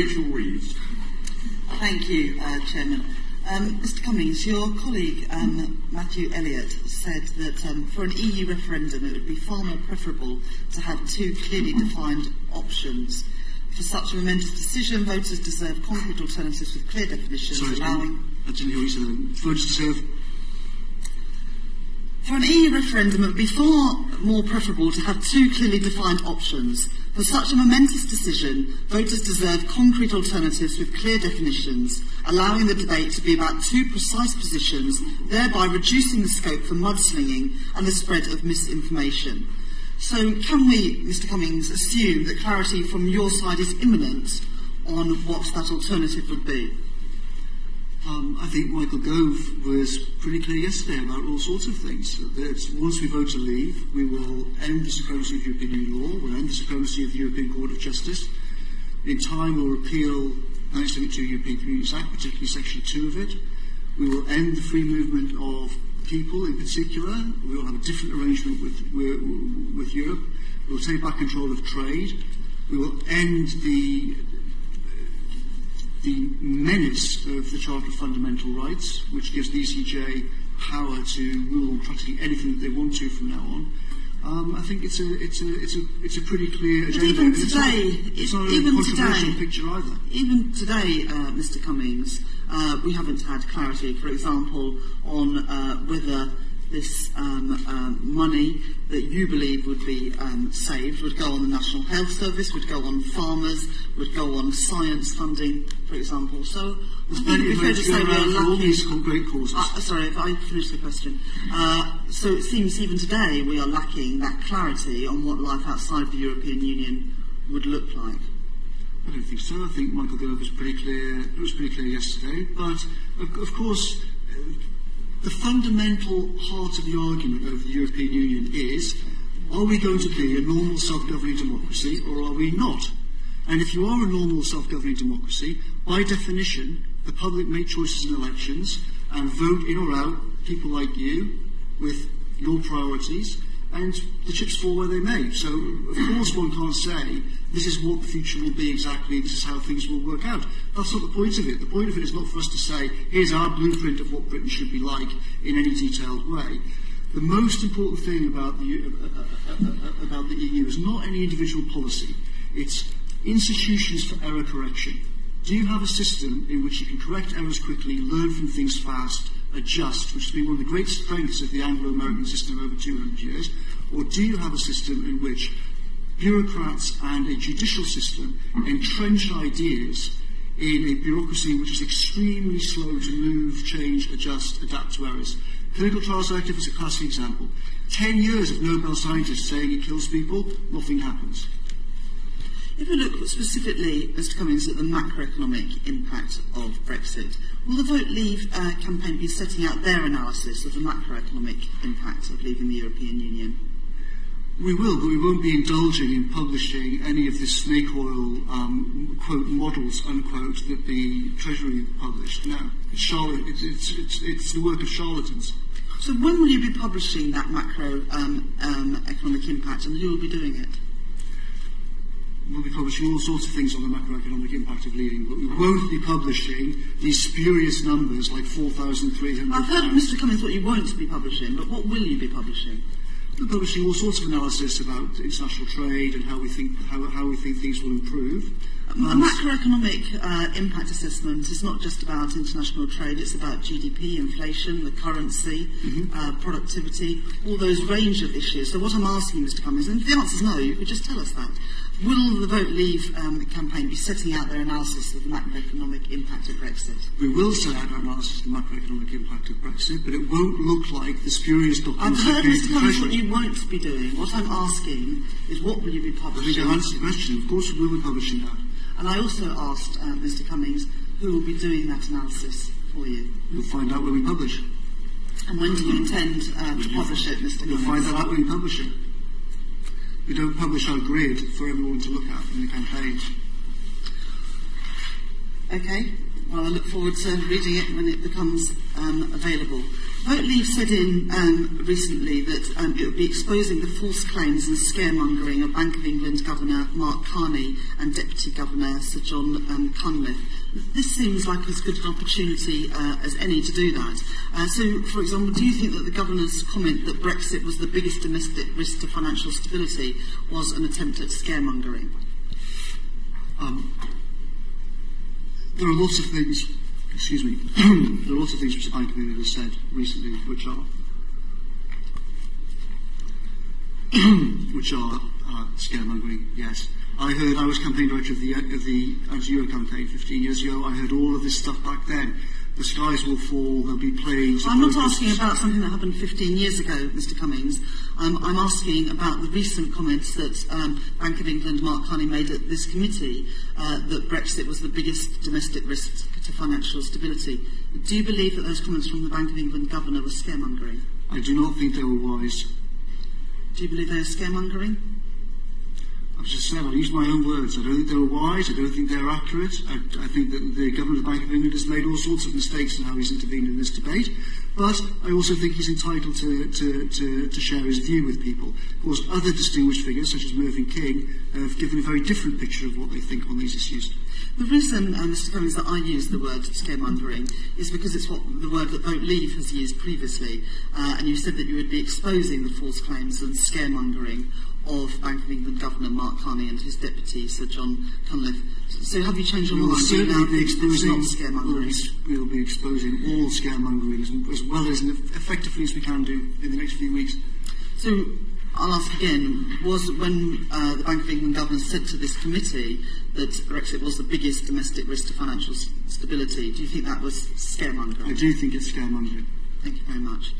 Rachel Reeves. Thank you, uh, Chairman. Um, Mr Cummings, your colleague um, Matthew Elliott said that um, for an EU referendum it would be far more preferable to have two clearly defined options. For such a momentous decision, voters deserve concrete alternatives with clear definitions Sorry, allowing... I didn't hear what you said. then. Voters deserve For an EU referendum, it would be far more preferable to have two clearly defined options. For such a momentous decision, voters deserve concrete alternatives with clear definitions, allowing the debate to be about two precise positions, thereby reducing the scope for mudslinging and the spread of misinformation. So, can we, Mr Cummings, assume that clarity from your side is imminent on what that alternative would be? Um, I think Michael Gove was pretty clear yesterday about all sorts of things. That once we vote to leave, we will end the supremacy of European Union law, we'll end the supremacy of the European Court of Justice. In time, we'll repeal 1972 European Communities Act, particularly Section 2 of it. We will end the free movement of people in particular. We will have a different arrangement with, with, with Europe. We will take back control of trade. We will end the the menace of the Charter of Fundamental Rights, which gives the ECJ power to rule on practically anything that they want to from now on. Um, I think it's a it's a it's a it's a pretty clear But agenda. even and it's not, today, it's not a controversial today- picture either. Even today, uh, Mr. Cummings, uh, we haven't had clarity, for example, on uh, whether this um, um, money that you believe would be um, saved would go on the National Health Service, would go on farmers, would go on science funding, for example. So I There's it'd be fair to say around we're for all these great causes. Uh, sorry, if I finish the question. Uh, so it seems even today we are lacking that clarity on what life outside the European Union would look like. I don't think so. I think Michael Gove was pretty clear. It was pretty clear yesterday. But of, of course, uh, the fundamental heart of the argument over the European Union is: Are we going to be a normal self-governing democracy, or are we not? And if you are a normal self-governing democracy, by definition, the public make choices in elections and vote in or out people like you with your priorities, and the chips fall where they may. So, of course, one can't say this is what the future will be exactly, this is how things will work out. That's not the point of it. The point of it is not for us to say, here's our blueprint of what Britain should be like in any detailed way. The most important thing about the, uh, uh, uh, uh, about the EU is not any individual policy, it's institutions for error correction. Do you have a system in which you can correct errors quickly, learn from things fast, adjust, which has been one of the great strengths of the Anglo-American system over 200 years? Or do you have a system in which bureaucrats and a judicial system entrench ideas in a bureaucracy which is extremely slow to move, change, adjust, adapt to errors? Clinical trials directive is a classic example. Ten years of Nobel scientists saying it kills people, nothing happens. If we look specifically, Mr Cummings, at the macroeconomic impact of Brexit, will the Vote Leave uh, campaign be setting out their analysis of the macroeconomic impact of leaving the European Union? We will, but we won't be indulging in publishing any of the snake oil um, quote models unquote that the Treasury published. No, it's, it's, it's, it's, it's the work of charlatans. So when will you be publishing that macro um, um, economic impact and who will be doing it? We'll be publishing all sorts of things on the macroeconomic impact of leaving, but we won't be publishing these spurious numbers like 4,300. I've heard Mr Cummings what you won't be publishing, but what will you be publishing? We're publishing all sorts of analysis about international trade and how we think how, how we think things will improve. Um, macroeconomic uh, impact assessment is not just about international trade, it's about GDP, inflation, the currency, uh, productivity, all those range of issues. So what I'm asking, Mr Cummings, and if the answer is no, you could just tell us that. Will the Vote Leave um, campaign be setting out their analysis of the macroeconomic impact of Brexit? we will set out our analysis of the macroeconomic impact of Brexit, but it won't look like the spurious documents. I've heard, Mr Cummings, what you won't be doing. What I'm asking is what will you be publishing? I think? I've answered the question. Of course, we will be publishing that. And I also asked uh, Mr Cummings who will be doing that analysis for you. You'll find out when we publish. And when do you intend uh, to publish it, Mr Cummings? You'll find out when we publish it. We don't publish our grid for everyone to look at in the campaign. Okay. well, I look forward to reading it when it becomes um, available. Vote Leave said in um, recently that um, it would be exposing the false claims and scaremongering of Bank of England Governor Mark Carney and Deputy Governor Sir John um, Cunliffe. This seems like as good an opportunity uh, as any to do that. Uh, so, for example, do you think that the Governor's comment that Brexit was the biggest domestic risk to financial stability was an attempt at scaremongering? Um, there are lots of things, excuse me, there are lots of things which Bank of has said recently which are which are uh, scaremongering, yes. I heard, I was campaign director of the, of the anti-Euro campaign 15 years ago, I heard all of this stuff back then. the skies will fall, there'll be plagues. I'm not asking about something that happened 15 years ago, Mr Cummings. Um, I'm asking about the recent comments that um, Bank of England Mark Carney made at this committee uh, that Brexit was the biggest domestic risk to financial stability. Do you believe that those comments from the Bank of England governor were scaremongering? I do not think they were wise. Do you believe they are scaremongering? I've just said, I'll use my own words. I don't think they're wise. I don't think they're accurate. I, I think that the Governor of the Bank of England has made all sorts of mistakes in how he's intervened in this debate. But I also think he's entitled to, to, to, to share his view with people. Of course, other distinguished figures, such as Mervyn King, have given a very different picture of what they think on these issues. The reason, uh, Mr Cummings, that I use the word scaremongering is because it's what the word that Vote Leave has used previously, uh, and you said that you would be exposing the false claims and scaremongering of Bank of England Governor Mark Carney and his deputy, Sir John Cunliffe. So have you changed your We will mind? Now certainly be think it's not exposing, we'll scaremongering? be, we'll be exposing all scaremongering as, as well as effectively as we can do in the next few weeks. So I'll ask again, was when uh, the Bank of England governor said to this committee that Brexit was the biggest domestic risk to financial stability, do you think that was scaremongering? I do think it's scaremongering. Thank you very much.